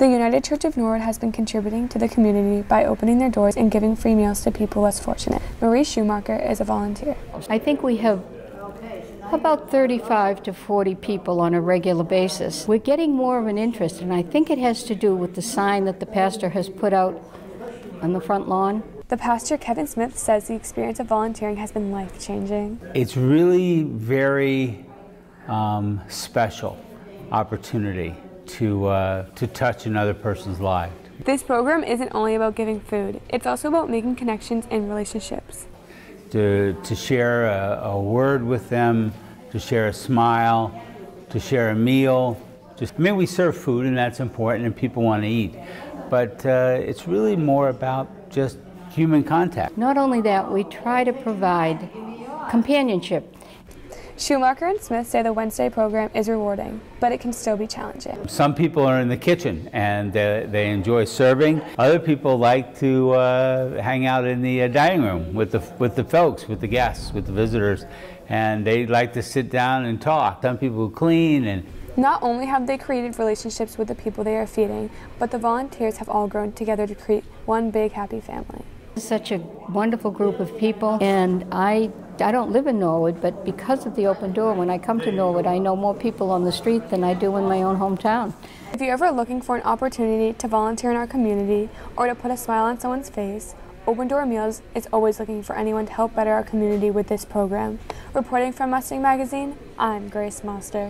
The United Church of Norwood has been contributing to the community by opening their doors and giving free meals to people less fortunate. Marie Schumacher is a volunteer. I think we have about 35 to 40 people on a regular basis. We're getting more of an interest, and I think it has to do with the sign that the pastor has put out on the front lawn. The pastor, Kevin Smith, says the experience of volunteering has been life changing. It's really very um, special opportunity to, uh, to touch another person's life. This program isn't only about giving food, it's also about making connections and relationships to, to share a, a, word with them, to share a smile, to share a meal. Just, I mean, we serve food and that's important and people want to eat, but uh, it's really more about just human contact. Not only that, we try to provide companionship Schumacher and Smith say the Wednesday program is rewarding, but it can still be challenging. Some people are in the kitchen and uh, they enjoy serving. Other people like to uh, hang out in the uh, dining room with the, with the folks, with the guests, with the visitors, and they like to sit down and talk. Some people clean and not only have they created relationships with the people they are feeding, but the volunteers have all grown together to create one big happy family. Such a wonderful group of people, and I I don't live in Norwood, but because of the open door, when I come to Norwood, I know more people on the street than I do in my own hometown. If you're ever looking for an opportunity to volunteer in our community or to put a smile on someone's face, Open Door Meals is always looking for anyone to help better our community with this program. Reporting from Mustang Magazine, I'm Grace Smelstor.